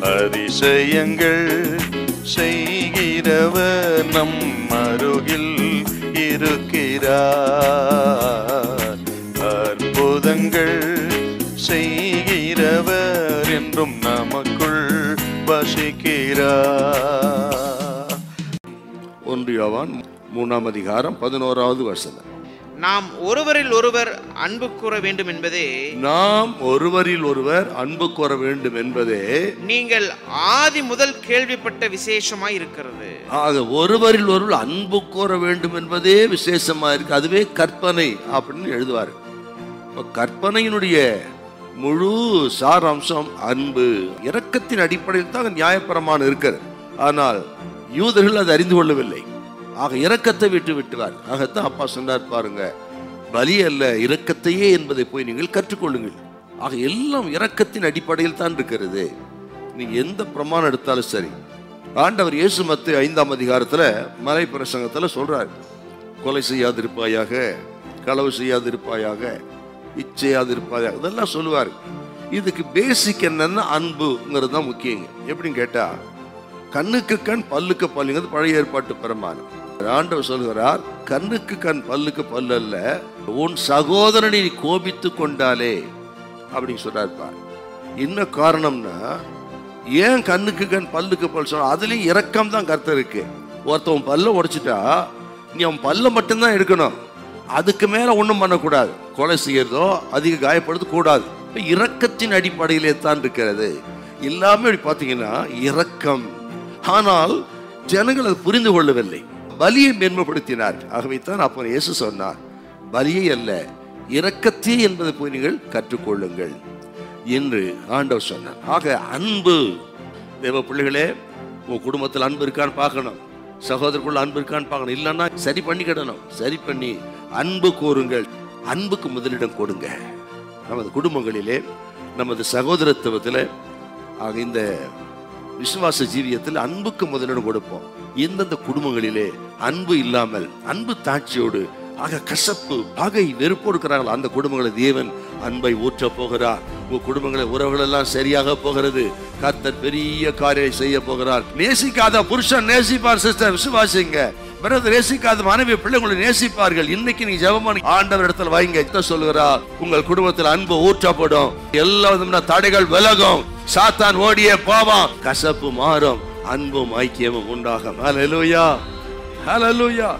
அதிசயங்கள் செய்கிறவர் நம் அருகில் இருக்கிறார். அற்புதங்கள் செய்கிறவர் என்றும் நமக்குள் வசிக்கிறார். ஒன்றியவான் மூணாம் அதிகாரம் பதினோராவது வசனம். நாம் ஒருவரில் ஒருவர் அன்பு கூற வேண்டும் என்பதே நாம் ஒருவரில் ஒருவர் அன்பு கூற வேண்டும் என்பதே நீங்கள் ஆதி முதல் கேள்விப்பட்ட விசேஷமாய் இருக்கிறது. ஆக ஒருவரில் ஒருவர் அன்பு கூற வேண்டும் என்பதே விசேஷமா இருக்கு. அதுவே கற்பனை அப்படின்னு எழுதுவார். கற்பனையினுடைய முழு சாராம்சம் அன்பு. இரக்கத்தின் அடிப்படையில் தான் நியாயப்பிரமாணம் இருக்கிறது. ஆனால் யூதர்கள் அதை அறிந்து கொள்ளவில்லை. ஆக இரக்கத்தை விட்டு விட்டுவார் ஆகத்தான் அப்பா சொன்னார் பாருங்க பலி அல்ல இரக்கத்தையே என்பதை போய் நீங்கள் கற்றுக்கொள்ளுங்கள். ஆக எல்லாம் இரக்கத்தின் அடிப்படையில் தான் இருக்கிறது. நீ எந்த பிரமாணம் எடுத்தாலும் சரி. ஆண்டவர் இயேசு மத்து ஐந்தாம் அதிகாரத்தில் மலை பிரசங்கத்தில் சொல்றார். கொலை செய்யாதிருப்பாயாக களவு செய்யாதிருப்பாயாக இச்சையாதிருப்பாயாக இதெல்லாம் சொல்லுவார். இதுக்கு பேசிக் என்னன்னா அன்புங்கிறது தான் முக்கியங்க. எப்படின்னு கேட்டால் கண்ணுக்கு கண் பல்லுக்கு பல்லுங்கிறது பழைய ஏற்பாட்டு பிரமாணம். ஆண்டவர் சொல்கிறார் கண்ணுக்கு கண் பல்லுக்கு பல்லு அல்ல. உன் சகோதரனை நீ கோபித்து கொண்டாலே. அப்படின்னு சொல்றாருப்பார் என்ன காரணம்னா ஏன் கண்ணுக்கு கண் பல்லுக்கு பல் சொல்ல அதுலேயும் இரக்கம் தான் கருத்து இருக்கு. ஒருத்தவன் பல்ல உடைச்சிட்டா நீ அவன் பல்ல மட்டும்தான் எடுக்கணும். அதுக்கு மேலே ஒன்றும் பண்ணக்கூடாது. கொலை செய்யறதோ அதிக காயப்படுத்த கூடாது. இப்ப இரக்கத்தின் அடிப்படையிலே தான் இருக்கிறது. எல்லாமே அப்படி பார்த்தீங்கன்னா இரக்கம். ஆனால் ஜனங்கள் அதை புரிந்து கொள்ளவில்லை. பலியை மேன்மைப்படுத்தினார் ஆகவேத்தான் அப்போ இயேசு சொன்னார் பலியை அல்ல இரக்கத்தே என்பதை போய் நீங்கள் கற்றுக்கொள்ளுங்கள் என்று ஆண்டவர் சொன்னார். ஆக அன்பு தேவ பிள்ளைகளே உன் குடும்பத்தில் அன்பு இருக்கான்னு பார்க்கணும். சகோதரருக்குள்ள அன்பு இருக்கான்னு பார்க்கணும். இல்லைன்னா சரி பண்ணிக்கிடணும் சரி பண்ணி அன்பு கூறுங்கள் அன்புக்கு முதலிடம் கொடுங்க. நமது குடும்பங்களிலே நமது சகோதரத்துவத்தில் ஆக இந்த விசுவாச ஜீவியத்தில் அன்புக்கு முதலிடம் கொடுப்போம். எந்தெந்த குடும்பங்களிலே அன்பு இல்லாமல் அன்பு தாட்சியோடு ஆக கசப்பு பகை வெறுப்பு இருக்கிறார்கள் அந்த குடும்பங்களை தேவன் அன்பை ஊற்ற போகிறார். உங்க குடும்பங்களை உறவுகள் எல்லாம் சரியாக போகிறது. கர்த்தர் பெரிய காரியம் செய்ய போகிறார். நேசிக்காத புருஷன் நேசிப்பார் சிஸ்டர். விசுவாசிங்க. பிறகு நேசிக்காத மனைவி பிள்ளைங்களை நேசிப்பார்கள். இன்னைக்கு நீங்க ஜெபமான ஆண்டவர் இடத்துல வாங்க. சொல்லுகிறார் உங்கள் குடும்பத்தில் அன்பு ஊற்றப்படும். எல்லா விதமான தடைகள் விலகும். சாத்தான் ஓடியே போவான் கசப்பு மாறும் அன்பும் ஐக்கியமும் உண்டாகும். ஹalleluya. ஹalleluya.